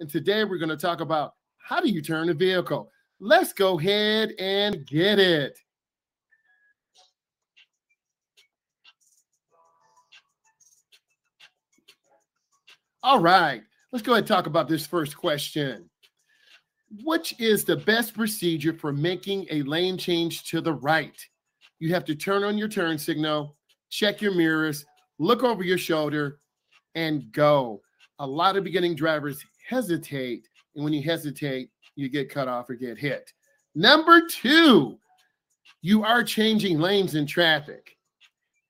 And today we're going to talk about how do you turn a vehicle. Let's go ahead and get it. All right, let's go ahead and talk about this first question. Which is the best procedure for making a lane change to the right? You have to turn on your turn signal, check your mirrors, look over your shoulder, and go. A lot of beginning drivers hesitate, and when you hesitate, you get cut off or get hit. Number two, you are changing lanes in traffic.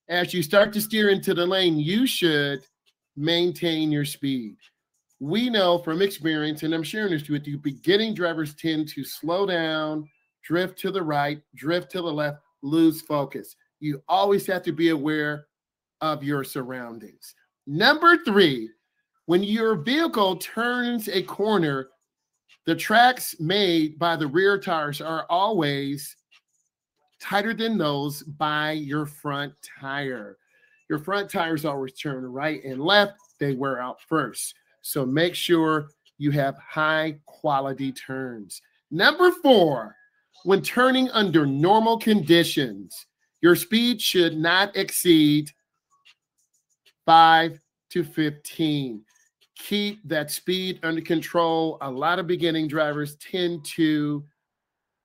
As you start to steer into the lane, you should maintain your speed. We know from experience, and I'm sharing this with you, beginning drivers tend to slow down, drift to the right, drift to the left, lose focus. You always have to be aware of your surroundings. Number three, when your vehicle turns a corner, the tracks made by the rear tires are always tighter than those by your front tire. Your front tires always turn right and left, they wear out first. So make sure you have high quality turns. Number four, when turning under normal conditions, your speed should not exceed 5 to 15. Keep that speed under control. A lot of beginning drivers tend to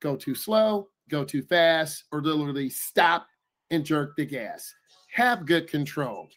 go too slow, go too fast, or literally stop and jerk the gas. Have good control.